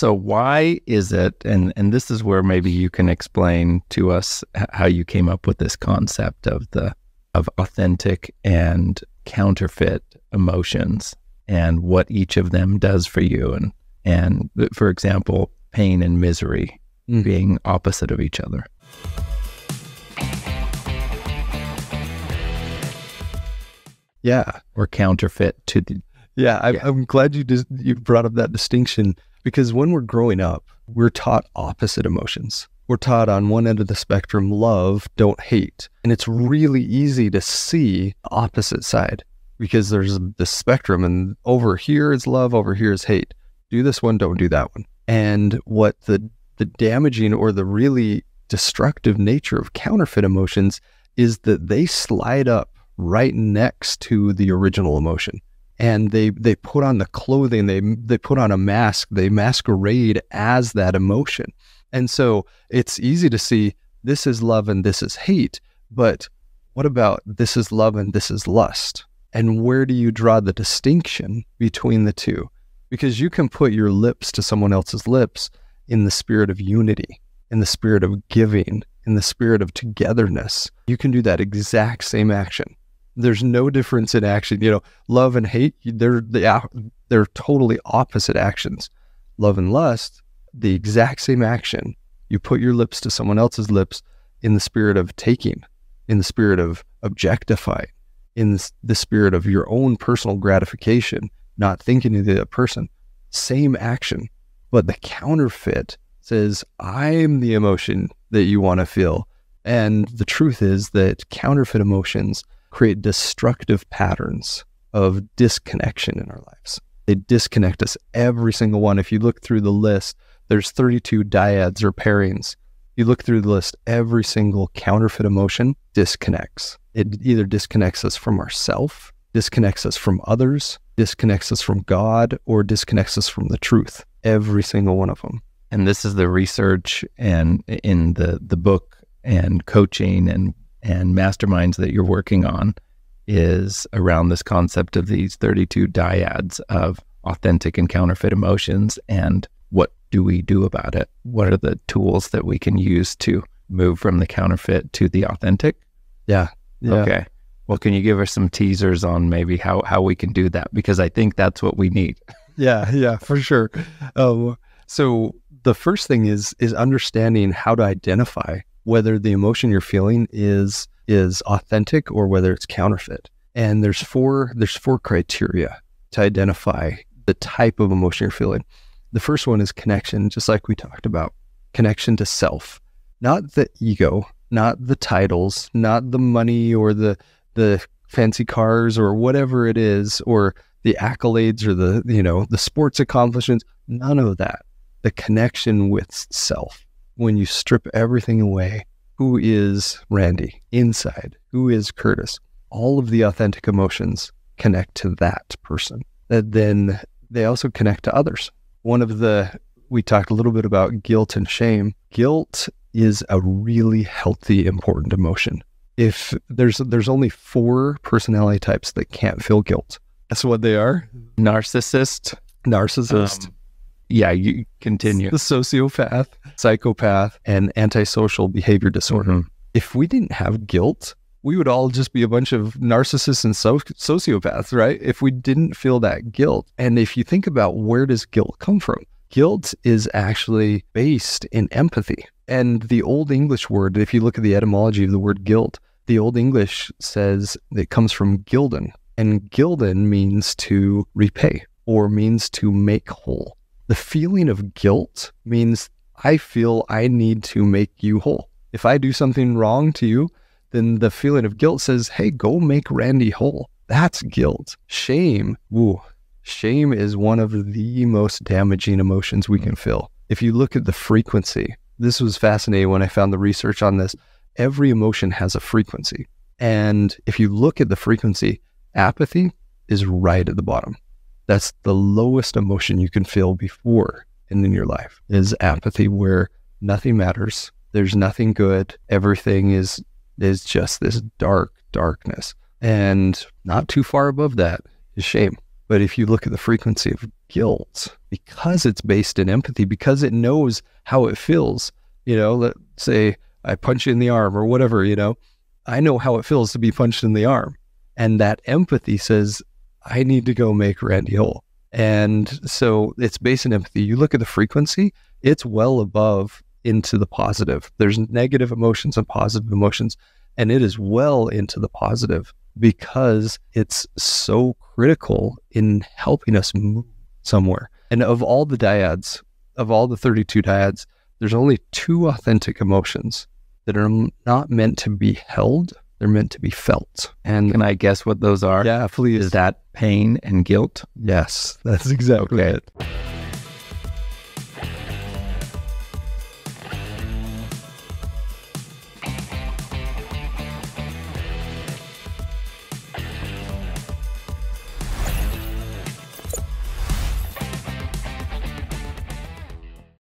So why is it and and this is where maybe you can explain to us how you came up with this concept of the of authentic and counterfeit emotions and what each of them does for you and and for example pain and misery mm. being opposite of each other. Yeah, or counterfeit to the yeah, I, yeah. I'm glad you just you brought up that distinction because when we're growing up, we're taught opposite emotions. We're taught on one end of the spectrum, love, don't hate. And it's really easy to see the opposite side because there's the spectrum and over here is love, over here is hate. Do this one, don't do that one. And what the the damaging or the really destructive nature of counterfeit emotions is that they slide up right next to the original emotion and they they put on the clothing they they put on a mask they masquerade as that emotion. And so it's easy to see this is love and this is hate but what about this is love and this is lust? And where do you draw the distinction between the two? Because you can put your lips to someone else's lips in the spirit of unity in the spirit of giving in the spirit of togetherness. You can do that exact same action there's no difference in action. You know, love and hate, they're they, they're totally opposite actions. Love and lust, the exact same action. You put your lips to someone else's lips in the spirit of taking, in the spirit of objectifying, in the spirit of your own personal gratification, not thinking of the other person. Same action, but the counterfeit says, I'm the emotion that you want to feel. And the truth is that counterfeit emotions create destructive patterns of disconnection in our lives. They disconnect us every single one. If you look through the list, there's 32 dyads or pairings. You look through the list, every single counterfeit emotion disconnects. It either disconnects us from ourself, disconnects us from others, disconnects us from God, or disconnects us from the truth. Every single one of them. And this is the research and in the the book and coaching and and masterminds that you're working on is around this concept of these 32 dyads of authentic and counterfeit emotions and what do we do about it? What are the tools that we can use to move from the counterfeit to the authentic? Yeah. yeah. Okay. Well, can you give us some teasers on maybe how, how we can do that? Because I think that's what we need. Yeah, yeah, for sure. Um, so the first thing is is understanding how to identify whether the emotion you're feeling is is authentic or whether it's counterfeit. And there's four there's four criteria to identify the type of emotion you're feeling. The first one is connection, just like we talked about. Connection to self, not the ego, not the titles, not the money or the the fancy cars or whatever it is or the accolades or the you know the sports accomplishments, none of that. The connection with self when you strip everything away, who is Randy inside? Who is Curtis? All of the authentic emotions connect to that person. And then they also connect to others. One of the, we talked a little bit about guilt and shame. Guilt is a really healthy, important emotion. If there's there's only four personality types that can't feel guilt. That's what they are. Narcissist, narcissist, um, yeah, you continue. The sociopath, psychopath, and antisocial behavior disorder. Mm-hmm. If we didn't have guilt, we would all just be a bunch of narcissists and so- sociopaths, right? If we didn't feel that guilt. And if you think about where does guilt come from? Guilt is actually based in empathy. And the Old English word, if you look at the etymology of the word guilt, the Old English says it comes from gilden. And gilden means to repay or means to make whole. The feeling of guilt means I feel I need to make you whole. If I do something wrong to you, then the feeling of guilt says, hey, go make Randy whole. That's guilt. Shame, ooh, shame is one of the most damaging emotions we can feel. If you look at the frequency, this was fascinating when I found the research on this. Every emotion has a frequency. And if you look at the frequency, apathy is right at the bottom. That's the lowest emotion you can feel before and in your life is apathy where nothing matters. There's nothing good. Everything is is just this dark darkness. And not too far above that is shame. But if you look at the frequency of guilt because it's based in empathy, because it knows how it feels. You know, let's say I punch you in the arm or whatever, you know, I know how it feels to be punched in the arm. And that empathy says, I need to go make Randy whole. And so it's based in empathy. You look at the frequency, it's well above into the positive. There's negative emotions and positive emotions, and it is well into the positive because it's so critical in helping us move somewhere. And of all the dyads, of all the 32 dyads, there's only two authentic emotions that are not meant to be held, they're meant to be felt. And can I guess what those are? Yeah, please. Is that pain and guilt? Yes, that's exactly okay. it.